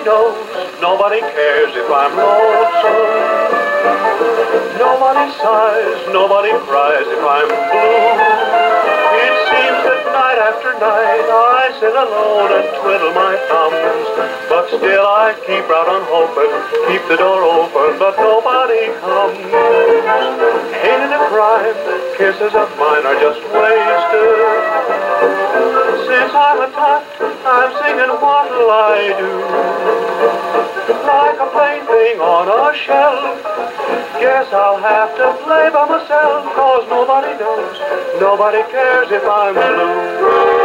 Nobody nobody cares if I'm lonesome. Nobody sighs, nobody cries if I'm blue. It seems that night after night I sit alone and twiddle my thumbs. But still I keep out on hoping, keep the door open, but nobody comes. Ain't it a crime? Kisses of mine are just. Since I'm a I'm singing what'll I do? Like a plaything on a shelf. Guess I'll have to play by myself, cause nobody knows, nobody cares if I'm blue.